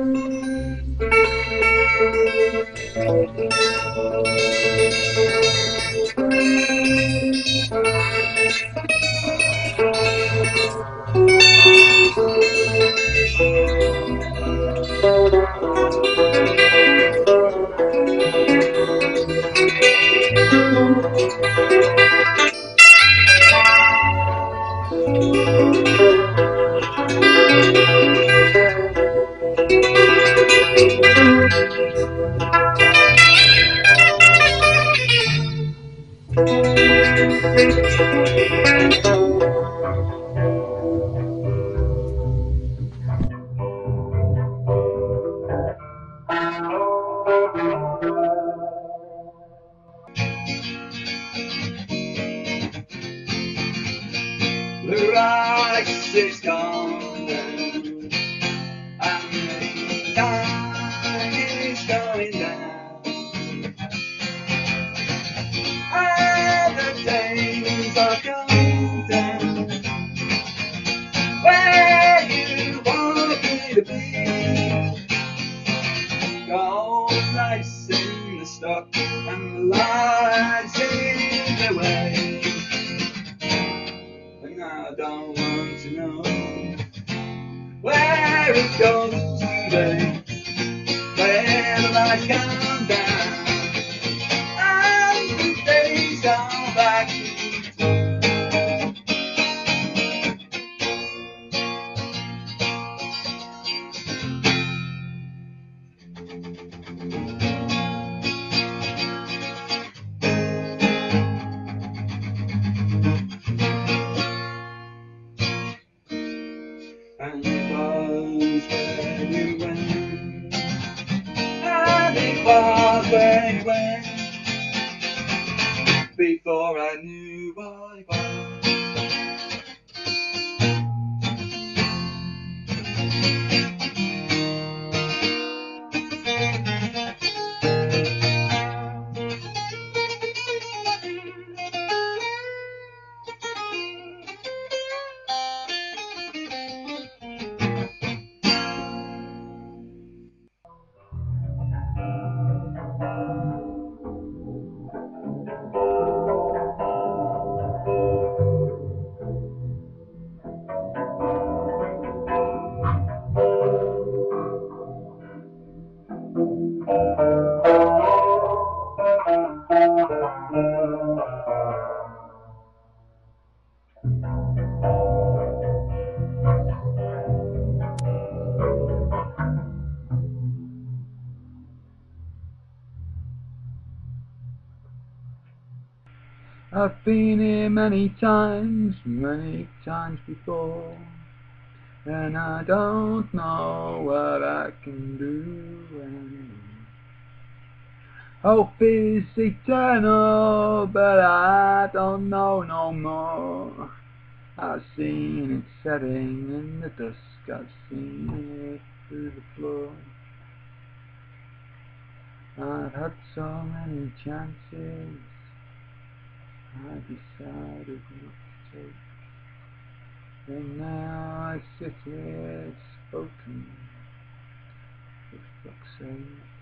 Thank you. The stock, and the lights in the way. And I don't want to know where it goes today, where the lights come down, you went, before I knew I I've been here many times, many times before, and I don't know what I can do. Hope is eternal, but I don't know no more. I've seen it setting in the dusk, I've seen it through the floor. I've had so many chances. I decided not to take. And now I sit here spoken. Fuck's sake.